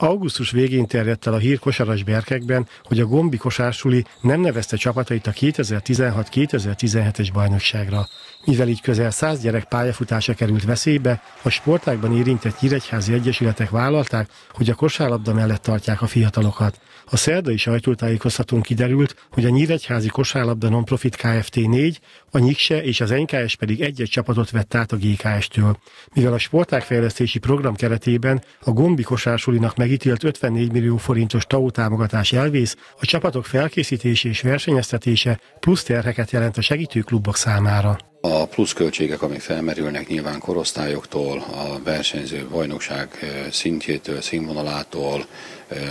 Augusztus végén terjedt el a hír kosaras berkekben, hogy a Gombi kosársuli nem nevezte csapatait a 2016-2017-es bajnokságra. Mivel így közel 100 gyerek pályafutása került veszélybe, a sportákban érintett nyíregyházi egyesületek vállalták, hogy a kosárlabda mellett tartják a fiatalokat. A szerdai sajtótájékoztatón kiderült, hogy a Nyíregyházi Kosárlabda Nonprofit Kft. 4, a Nyikse és az NKS pedig egy-egy csapatot vett át a GKS-től. Mivel a sportágfejlesztési program keretében a Gombi kosársulinak megítélt 54 millió forintos TAO támogatás elvész, a csapatok felkészítése és versenyeztetése plusz terheket jelent a segítőklubok számára. A pluszköltségek, amik felmerülnek nyilván korosztályoktól, a versenyző bajnokság szintjétől, színvonalától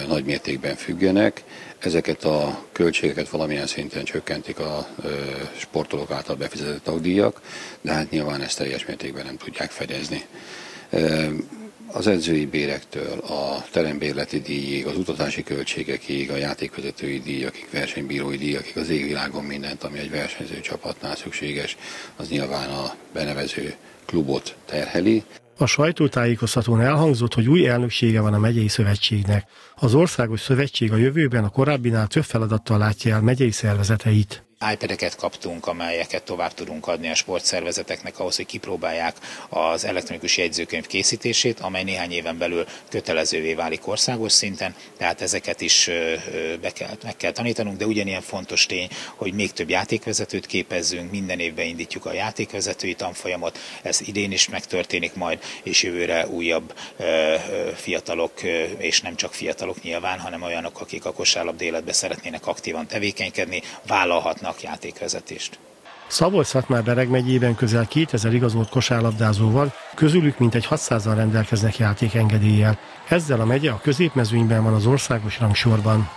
nagy mértékben függenek. Ezeket a költségeket valamilyen szinten csökkentik a sportolók által befizetett tagdíjak, de hát nyilván ezt teljes mértékben nem tudják fedezni az edzői bérektől, a terembérleti díjig, az utazási költségekig, a játékvezetői díjakig, versenybírói díjakig, az égvilágon mindent, ami egy versenyző csapatnál szükséges, az nyilván a benevező klubot terheli. A sajtótájékoztatón elhangzott, hogy új elnöksége van a megyei szövetségnek. Az országos szövetség a jövőben a korábbinál több feladattal látja el megyei szervezeteit iPad-eket kaptunk, amelyeket tovább tudunk adni a sportszervezeteknek ahhoz, hogy kipróbálják az elektronikus jegyzőkönyv készítését, amely néhány éven belül kötelezővé válik országos szinten, tehát ezeket is be kell, meg kell tanítanunk, de ugyanilyen fontos tény, hogy még több játékvezetőt képezzünk, minden évben indítjuk a játékvezetői tanfolyamot, ez idén is megtörténik majd, és jövőre újabb fiatalok, és nem csak fiatalok nyilván, hanem olyanok, akik a kosárlabda életbe szeretnének aktívan tevékenykedni, vállalhatnak kapnak játékvezetést. Szabolcs-Szatmár Bereg megyében közel 2000 igazolt kosárlabdázó van, közülük mintegy 600-an rendelkeznek játékengedéllyel. Ezzel a megye a középmezőnyben van az országos rangsorban.